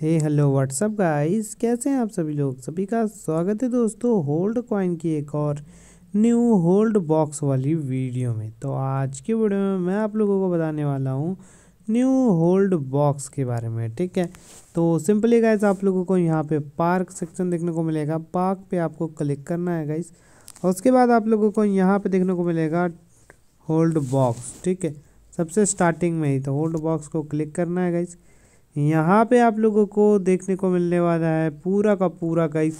हे hello what's up guys कैसे हैं आप सभी लोग? सभी का स्वागत है दोस्तों होल्ड कॉइन की एक और न्यू होल्ड बॉक्स वाली वीडियो में। तो आज की वीडियो में मैं आप लोगों को बताने वाला हूँ न्यू होल्ड बॉक्स के बारे में, ठीक है? तो सिंपली गाइस आप लोगों को यहाँ पे पार्क सेक्शन देखने को मिलेगा। पार्क पे आपको क्लिक करना है गाइस और उसके बाद आप लोगों को यहाँ पे देखने को मिलेगा होल्ड बॉक्स ठीक है? सबसे स्टार्टिंग में ही तो होल्ड बॉक्स को क्लिक करना है गाइस यहाँ पे आप लोगों को देखने को मिलने वाला है पूरा का पूरा गाइस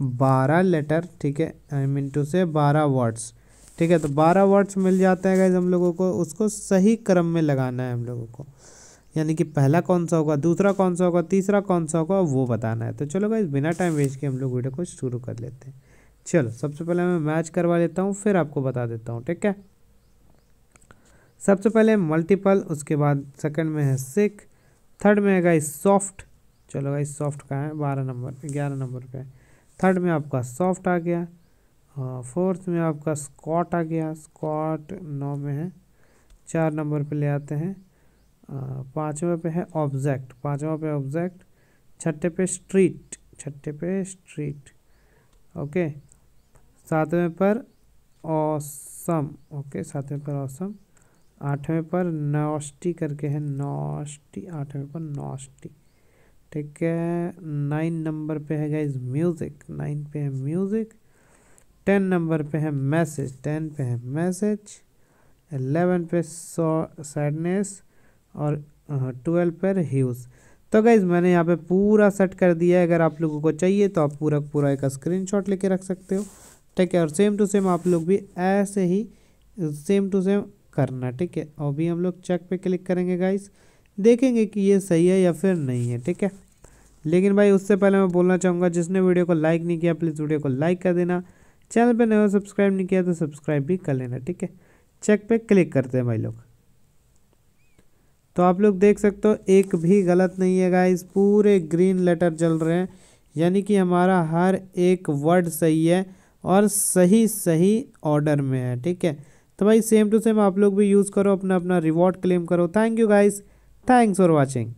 बारह लेटर ठीक है? आई मीन टू से बारह वर्ड्स ठीक है? तो बारह वर्ड्स मिल जाते हैं गाइज़ हम लोगों को, उसको सही क्रम में लगाना है हम लोगों को। यानी कि पहला कौन सा होगा, दूसरा कौन सा होगा, तीसरा कौन सा होगा, वो बताना है। तो चलो गाइज़ बिना टाइम वेस्ट के हम लोग वीडियो को शुरू कर लेते हैं। चलो, सबसे पहले मैं मैच करवा लेता हूँ, फिर आपको बता देता हूँ, ठीक है? सबसे पहले मल्टीपल उसके बाद सेकंड में है सिक थर्ड में है गाइस सॉफ्ट चलो गाइस सॉफ्ट का है? बारह नंबर, ग्यारह नंबर पे थर्ड में आपका सॉफ्ट आ गया। फोर्थ में आपका स्कॉट आ गया। स्कॉट नौ में है। चार नंबर पे ले आते हैं। पाँचवें पे है ऑब्जेक्ट पाँचवा पे ऑब्जेक्ट छठे पे स्ट्रीट छठे पे स्ट्रीट ओके सातवें पर ऑसम ओके सातवें पर ऑसम आठवें पर नौष्टी करके है नौष्टी आठवें पर नौष्टी ठीक है, नाइन नंबर पे है गाइज़ म्यूज़िक नाइन पे है म्यूज़िक टेन नंबर पे है मैसेज टेन पे है मैसेज एलेवन पे सो सैडनेस और ट्वेल्व पर ह्यूज़ तो गाइज़ मैंने यहाँ पे पूरा सेट कर दिया है, अगर आप लोगों को चाहिए तो आप पूरा पूरा एक स्क्रीनशॉट लेके रख सकते हो। ठीक है, और सेम टू सेम आप लोग भी ऐसे ही सेम टू सेम करना, ठीक है? और भी हम लोग चेक पे क्लिक करेंगे गाइस देखेंगे कि ये सही है या फिर नहीं है, ठीक है? लेकिन भाई उससे पहले मैं बोलना चाहूँगा, जिसने वीडियो को लाइक नहीं किया प्लीज़ वीडियो को लाइक कर देना। चैनल पर नया सब्सक्राइब नहीं किया तो सब्सक्राइब भी कर लेना, ठीक है? चेक पे क्लिक करते हैं भाई लोग। तो आप लोग देख सकते हो, एक भी गलत नहीं है गाइस पूरे ग्रीन लेटर चल रहे हैं। यानी कि हमारा हर एक वर्ड सही है और सही सही ऑर्डर में है, ठीक है? तो भाई सेम टू सेम आप लोग भी यूज़ करो अपना अपना रिवॉर्ड क्लेम करो। Thank you guys thanks for watching